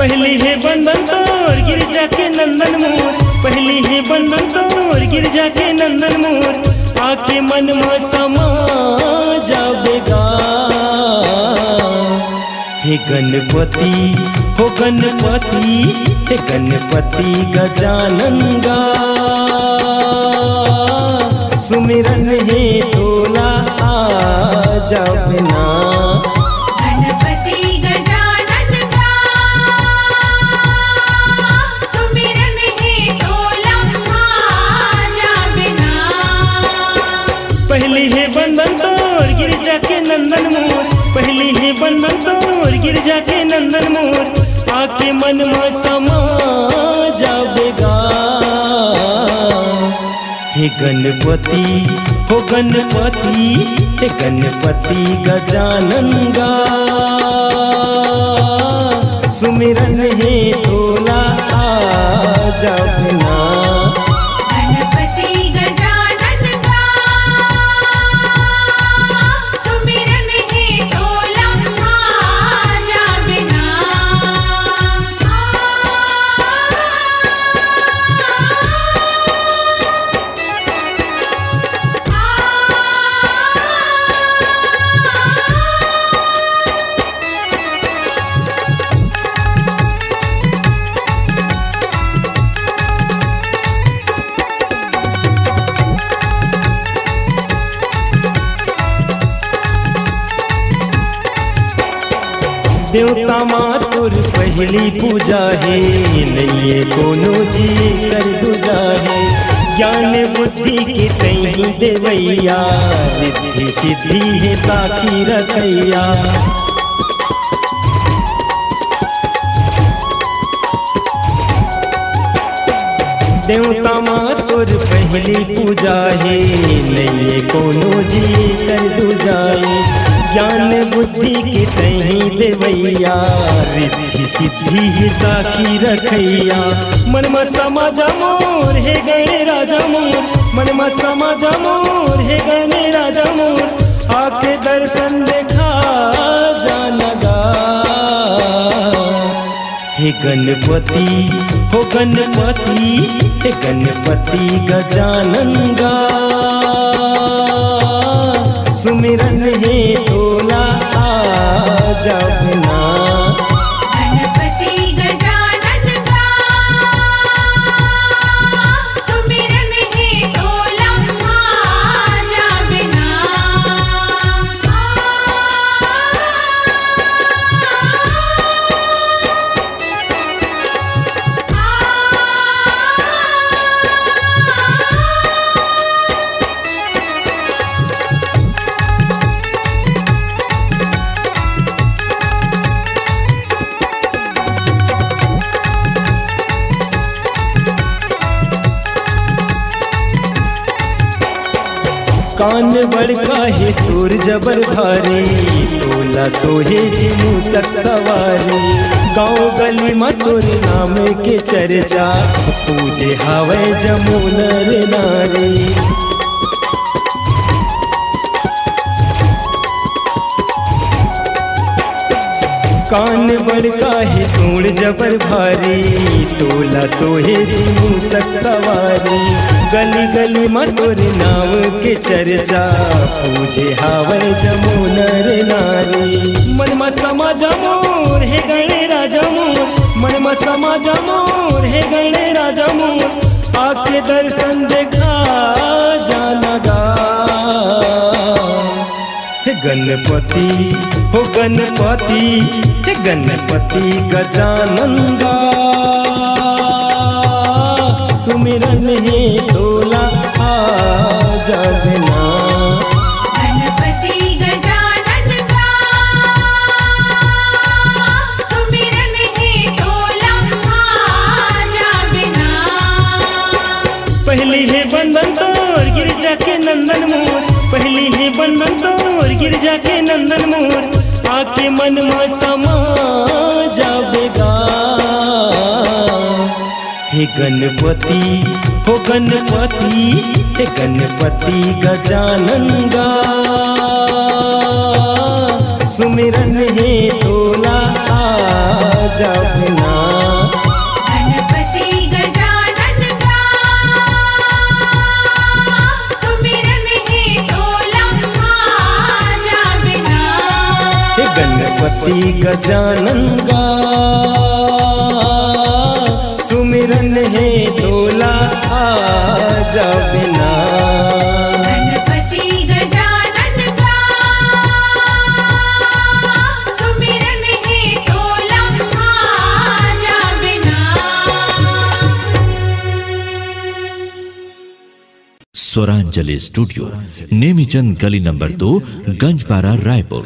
पहली है बंधन तोड़ गिरजा के नंदन मोर। पहली है बंधन तोड़ गिरजा के नंदन मोर। आके मन में समा जाबेगा हे गणपति, हो गणपति, हे गणपति गजानन गा सुमिरन हे तोला आ जाबना बंधन तोड़ गिरजा के नंदन मोर आके मन में समा जाबेगा हे गणपति, हो गणपति, हे गणपति गजानन गा सुमिरन हे तोला आ जाबना देवता मातुर, पहली पूजा है। नहीं कोनो जी कर दूजा है। ज्ञान बुद्धि के तही देवैया। रिद्धि सिद्धि है साखी रखैया। देवता मातुर, पहली पूजा है। नहीं कोनो जी कर दूजा है। ज्ञान बुद्धि के तही देवैया रिद्धि सिद्धि ही साखी रखैया। मन में समाजा मोर, हे गणे राजा मोर। मन में समाजा मोर, हे गणे राजा मोर। आके दर्शन देखा जानगा हे गणपति, हो गणपति, हे गणपति गजानन गा। सुमिरन हे कान बड़का है सूर जबर भारी। तोला सोहे जी सक सवारी। गाँव गली मतुर नाम के चर्चा। पूजे हवे जमुनर नारी। कान बड़का है सूर जबर भारी, तोला सोहे जिमू सक सवारी गली गली मतुर नाम के चर्चा, पूजे हावे जमुनर नारी मन में समा जमोर हे गणे राजा मोर मन में जमोर हे गणे राजा मोर। आके दर्शन देखा जानगा हे गणपति हो गणपति हे गणपति गजानंदा. सुमिरन हे तोला आ जागना है पहली है बंधन तोड़ गिरजा के नंदन मोर. पहली है बंधन तोड़ गिरजा के नंदन मोर। आके मन में समा जाबेगा हे गणपति, हो गणपति, हे गणपति गजानन गा सुमिरन हे तोला आ जा गणपति गजानन गा सुमिरन है डोला आजा बिना। का सुमिरन है तोला आजा बिना। स्वरांजलि स्टूडियो नेमीचंद गली नंबर दो गंजपारा रायपुर।